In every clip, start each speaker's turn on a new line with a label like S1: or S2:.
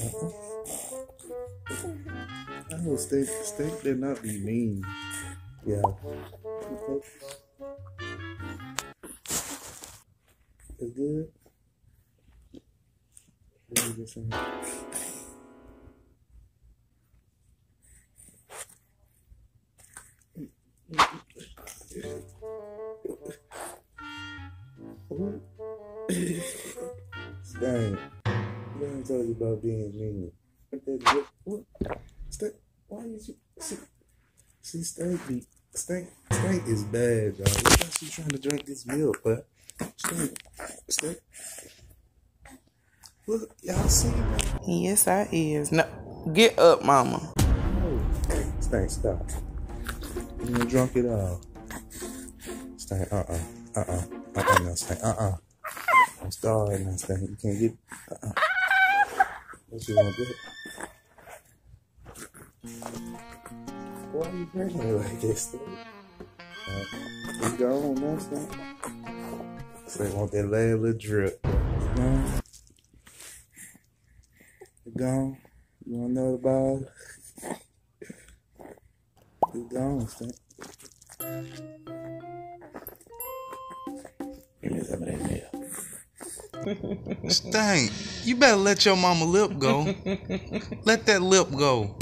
S1: I know Stank, Stank did not be mean. Yeah. It's good. Let me get. Dang. I told you about being mean. What that good? What? Stank? Why did you see? See, Stank be Stank. Stank is bad, dog. Look how she trying to drink this milk, but Stank, Stank. Look, y'all see that?
S2: Yes, I is. No, get up, mama.
S1: No. Stank, stop. You done drunk it all. Stank, uh uh, uh uh, uh uh, no, Stank, uh uh. I'm starving now, Stank. You can't get, uh uh. What you want to do? Why are you drinking it like this, Stank? Uh, you gone now, Stank? Stank want that last little drip. You gone? You gone? You want to know about it? You gone, Stank. Give me some of that.
S3: Stank, you better let your mama lip go. let that lip go.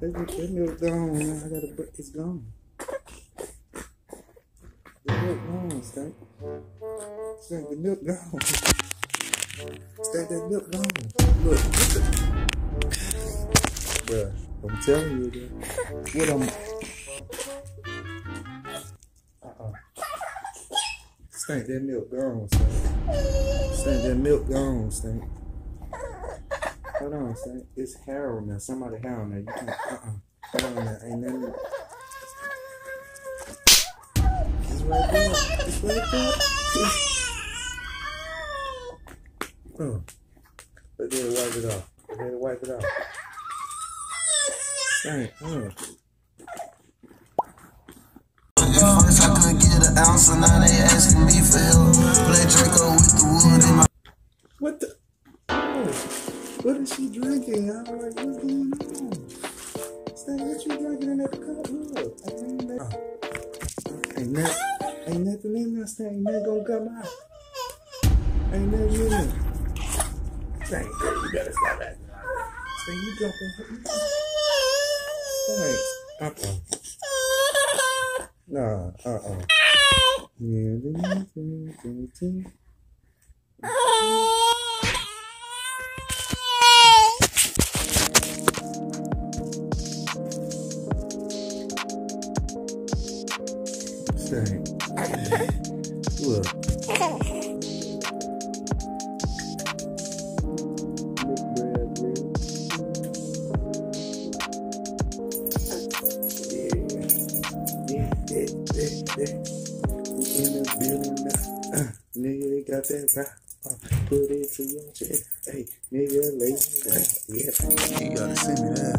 S1: That, milk gone. I gotta, put- it's gone. The milk gone, Stank. Stank, the milk gone. Stank, that milk gone. Look, look Bruh, I'm telling you, that. What I'm. Stank, that milk gone, Stank. Stank, that milk gone, Stank. Hold on, Stank. It's Harold now. Somebody Harold now. You can't. Uh-uh. Hold on now. Ain't nothing. It's right there. It's right there. oh. Let me wipe it off. Let me wipe it off. Stank. Oh.
S4: Ounce, and now they asking me for help. Play Draco with the wood in my
S1: What the? Oh, what is she drinking? I'm like, what's going on? Stank, what you drinking in that cup? Look, ain't that, ain't that, ain't nothing in there, Stank. Ain't nothing gonna come out. Ain't nothing in there. Girl, you better stop that. Stank, you jumping. Stank, uh-uh. Nah, uh-uh. Look, in the building now. Uh, nigga, got that put it to your chest. Hey, nigga, lay down. Yeah.
S3: You gotta send me that.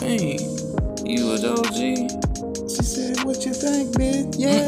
S2: Hey, you was OG.
S1: She said, what you think, bitch? Yeah.